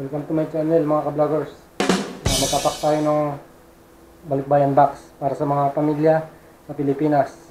Welcome to my channel mga ka-vloggers. Ah, uh, magkapak tayo ng balikbayan box para sa mga pamilya sa Pilipinas.